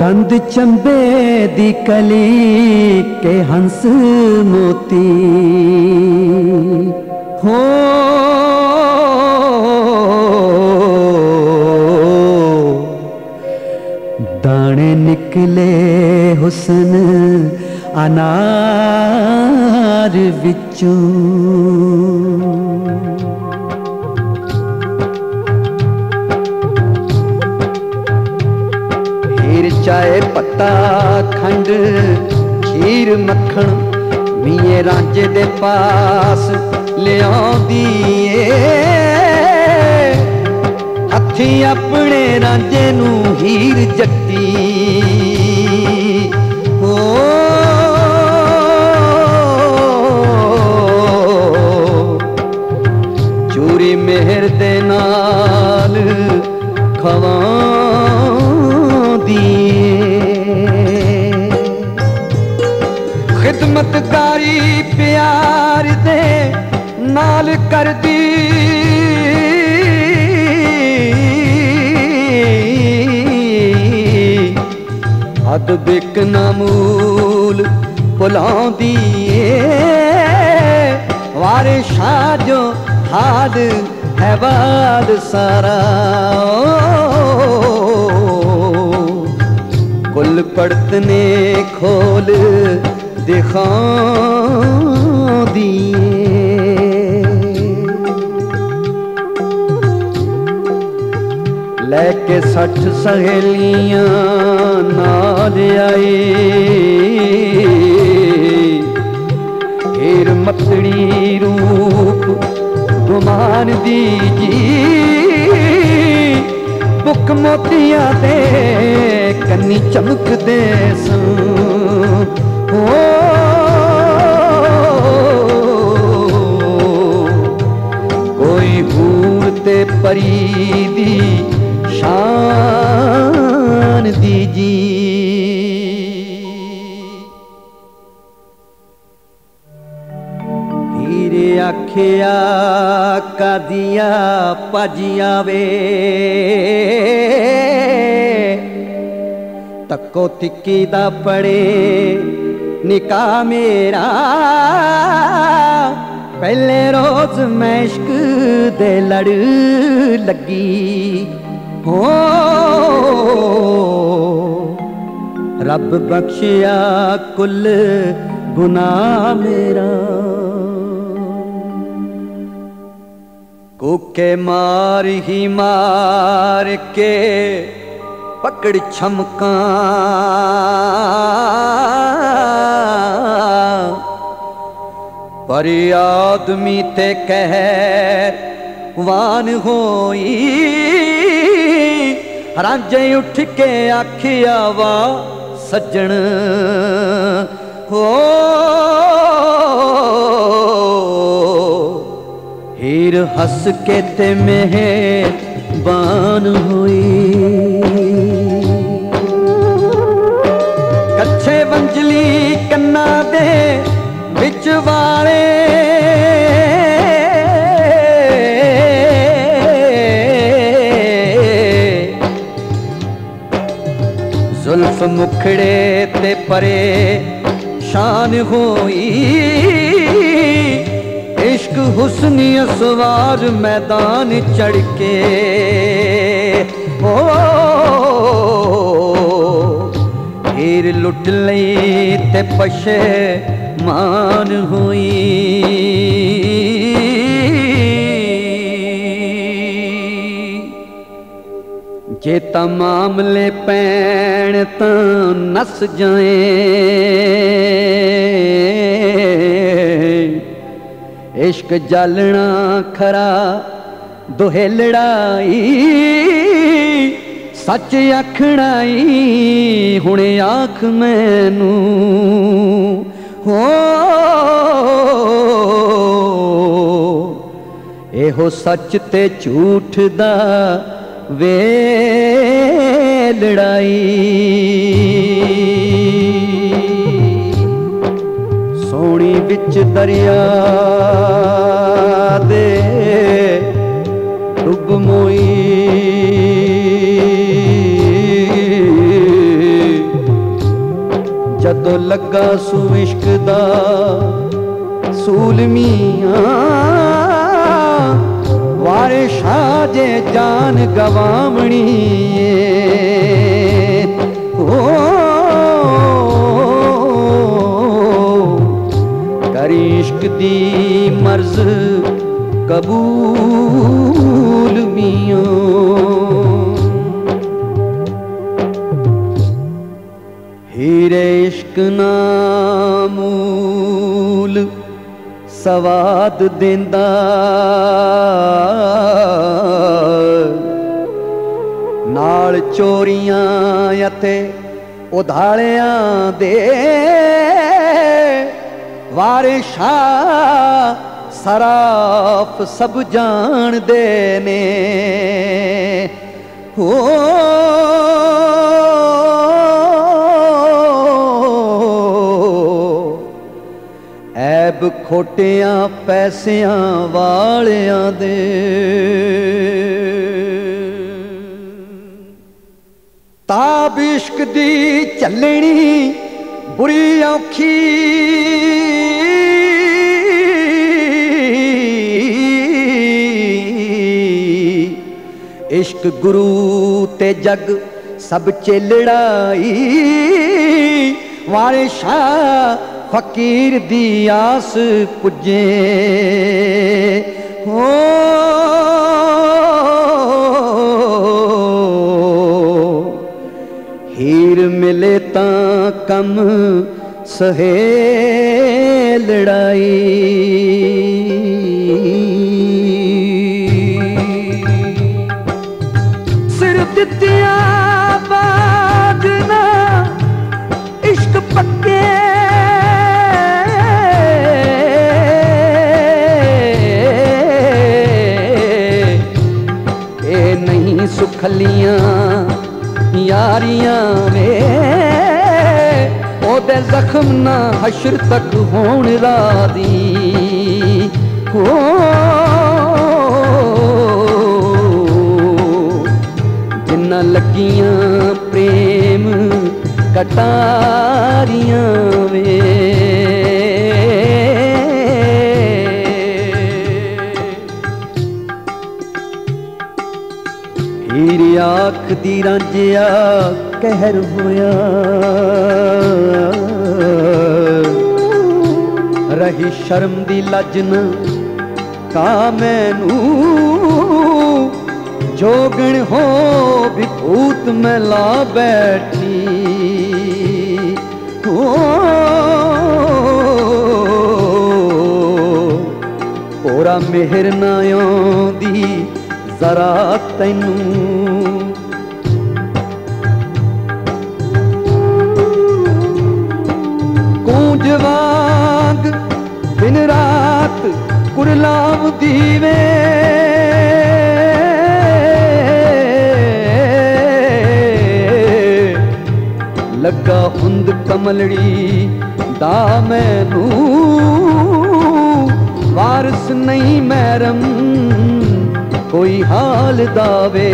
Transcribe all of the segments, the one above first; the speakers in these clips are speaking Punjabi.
ਦੰਦ ਚੰਬੇ ਦੀ ਕਲੀ ਕੇ ਹੰਸ ਮੋਤੀ। ਹੋ ਦਾਣੇ ਨਿਕਲੇ ਹੁਸਨ ਅਨਾਰ ਵਿੱਚੋਂ। ਚਾਏ ਪੱਤਾ, ਖੰਡ, ਖੀਰ, ਮੱਖਣ ਮੀਏ ਰਾਂਝੇ ਦੇ ਪਾਸ ਲਿਆਉਂਦੀ ਏ। ਹੱਥੀ ਆਪਣੇ ਰਾਂਝੇ ਨੂੰ ਹੀਰ ਜੱਟੀ। ਖਿਦਮਤਕਾਰੀ ਪਿਆਰ ਦੇ ਨਾਲ ਕਰਦੀ। ਹੱਦ ਬਿਕ ਨਾਮੂਲ ਭੁਲਾਉਂਦੀ ਏ। ਵਾਰੇ ਸ਼ਾਹ ਜੋ ਹਾਦ ਹੈ ਬਾਦ ਸਾਰਾ। ਕੁੱਲ ਪੜਤ ਨੇ ਖੋਲ ਦਿਖਾਉਂਦੀ ਏ ਲੈ ਕੇ ਸੱਠ ਸਹੇਲੀਆਂ ਨਾਲ ਆਏ ਹੀਰ ਮਤੜੀ ਰੂਪ ਗੁਮਾਨ ਦੀ ਜੀ ਬੁੱਕ ਮੋਤੀਆਂ ਦੇ ਕੰਨੀ ਚਮਕਦੇ ਸਨ ਹੋ ਪਰੀ ਦੀ ਸ਼ਾਨ ਦੀ ਜੀ। ਹੀਰੇ ਆਖਿਆ, ਕਾਦੀਆਂ ਭਜੀਆਂ ਵੇ? ਤੱਕੋ ਤਿੱਕੀ ਦਾ ਪੜੇ ਨਿਕਾ ਮੇਰਾ। ਪਹਿਲੇ ਰੋਜ਼ ਮੈਂ ਇਸ਼ਕ ਦੇ ਲੜ ਲੱਗੀ। ਹੋ, ਰੱਬ ਬਖਸ਼ਿਆ ਕੁੱਲ ਗੁਨਾਹ ਮੇਰਾ। ਕੋਕੇ ਮਾਰ ਹੀ ਮਾਰ ਕੇ ਪਕੜ ਛਮਕਾਂ। ਪਰ ਆਦਮੀ ਤੇ ਕਹਿ ਵਾਨ ਹੋਈ। ਰਾਂਝੇ ਉੱਠ ਕੇ ਆਖਿਆ ਵਾ ਸੱਜਣ, ਹੋ ਹੀਰ ਹੱਸ ਕੇ ਤੇ ਮਿਹਰਬਾਨ ਹੋਈ। ਮੁਖੜੇ ਤੇ ਪਰੇ ਸ਼ਾਨ ਹੋਈ। ਇਸ਼ਕ ਹੁਸਨੀ ਅਸਵਾਰ ਮੈਦਾਨ ਚੜ ਕੇ ਓ, ਹੀਰ ਲੁੱਟ ਲਈ ਤੇ ਪਛੇ ਮਾਨ ਹੋਈ। ਜੇ ਤਾਂ ਮਾਮਲੇ ਪੈਣ ਤਾਂ ਨਸ ਜਾਏ। ਇਸ਼ਕ ਜਾਲਣਾ ਖਰਾ, ਦੋਹੇ ਲੜਾਈ, ਸੱਚ ਆਖਣਾਈ, ਹੁਣ ਆਖ ਮੈਨੂੰ। ਹੋ, ਇਹੋ ਸੱਚ ਤੇ ਝੂਠ ਦਾ ਵੇ ਲੜਾਈ। ਸੋਣੀ ਵਿੱਚ ਦਰਿਆ ਦੇ ਡੁੱਬ ਮੋਈ। ਜਦੋਂ ਲੱਗਾ ਸੂ ਇਸ਼ਕ ਦਾ ਸੂਲਮੀਆਂ ਵਾਰੇ शा जे जान गवामणी ओ दी मर्ज़ कबूल मियो। हीरे इश्क नामूल ਸਵਾਦ ਦਿੰਦਾ। ਨਾਲ ਚੋਰੀਆਂ ਅਤੇ ਉਧਾਲਿਆਂ ਦੇ ਵਾਰਿਸ਼ਾ ਸਰਾਫ ਸਭ ਜਾਣਦੇ ਨੇ। ਹੋ ਖੋਟਿਆਂ, ਪੈਸਿਆਂ ਵਾਲਿਆਂ ਦੇ। ਤਾਬ ਇਸ਼ਕ ਦੀ ਚੱਲਣੀ ਬੁਰੀ ਔਖੀ। ਇਸ਼ਕ ਗੁਰੂ ਤੇ ਜਗ ਸਭ ਚੇਲੜਾਈ। ਵਾਰੇ ਫਕੀਰ ਦੀ ਆਸ ਪੁੱਜੇ। ਹੋ ਹੀਰ ਮਿਲੇ ਤਾਂ ਕੰਮ ਸਹੇ ਲੜਾਈ। ਯਾਰੀਆਂ ਵੇ ਉਹਦੇ ਜ਼ਖਮ ਨਾ ਹਸ਼ਰ ਤੱਕ ਹੋਣ ਰਾਦੀ ਹੋ ਜਿੰਨਾ ਲੱਗੀਆਂ ਪ੍ਰੇਮ ਕਟਾਰੀਆਂ ਆਖ ਦੀ ਰਾਂਝਿਆ ਕਹਿਰ ਹੋਇਆ। ਰਹੀ ਸ਼ਰਮ ਦੀ ਲੱਜ ਨਾ। ਕਾ ਮੈਨੂੰ ਜੋਗਣ ਹੋ ਵਿਭੂਤ ਮੈਂ ਲਾ ਬੈਠੀ। ਹੋਰਾ ਮਿਹਰ ਨਾ ਆਉਂਦੀ ਜ਼ਰਾ ਤੈਨੂੰ। ਕੂੰਜ ਵਾਂਗ ਦਿਨ ਰਾਤ ਕੁਰਲਾਮ ਦੀਵੇ। ਲੱਗਾ ਹੁੰਦ ਕਮਲੜੀ ਦਾ ਮੈਨੂੰ। ਵਾਰਸ ਨਹੀਂ ਮਹਿਰਮ ਕੋਈ ਹਾਲ ਦਾਵੇ।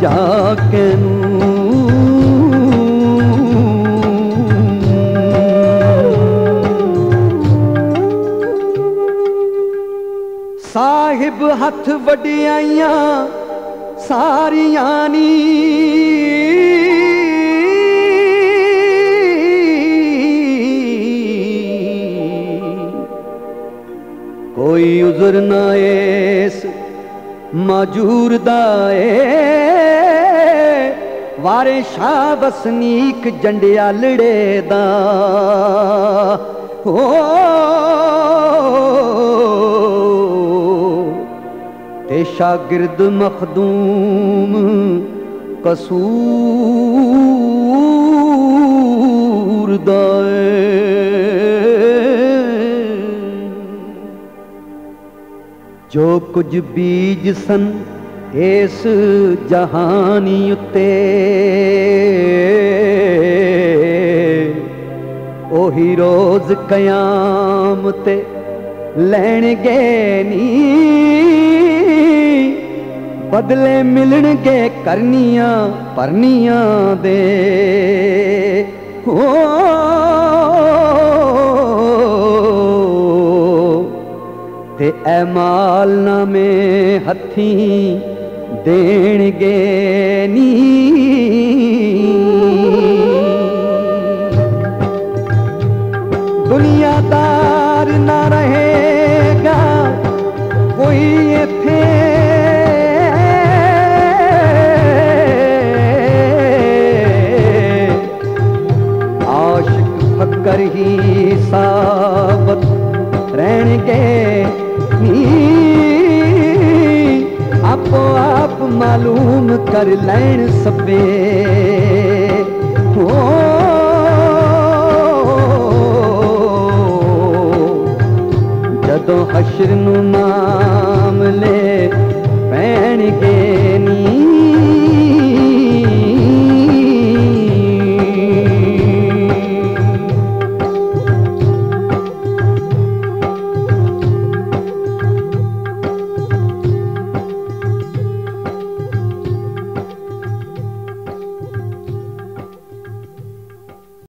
چاڪ صاحب هٿ وڏي آئي آ سارئي ازر ايس ਮਾਜੂਰ ਦਾ ਏ ਵਾਰੇ ਸ਼ਾ ਵਸਨੀਕ ਜੰਡਿਆਲੜੇ ਦਾ। ਹੋ। ਤੇ ਸ਼ਾਗਿਰਦ ਮਖਦੂਮ ਕਸੂਰ ਦਾਏ। ਜੋ ਕੁਝ ਬੀਜ ਸਨ, ਇਸ ਜਹਾਨੀ ਉਤੇ। ਉਹੀ ਰੋਜ਼ ਕਿਆਮ ਤੇ ਲੈਣਗੇ ਨੀ। ਬਦਲੇ ਮਿਲਣਗੇ ਕਰਨੀਆਂ, ਪਰਨੀਆਂ ਦੇ। ਹੋ ਤੇ ਐ ਮਾਲ ਹੱਥੀ ਦੇਣਗੇ ਨੀ। ਦੁਨੀਆਦਾਰ ਨਾ ਰਹੇਗਾ ਕੋਈ ਇੱਥੇ। ਆਸ਼ਿਕ ਫਕਰ ਹੀ ਸਾਬਤ मालूम कर लैण सबे हो। जदों हशर नाम मामले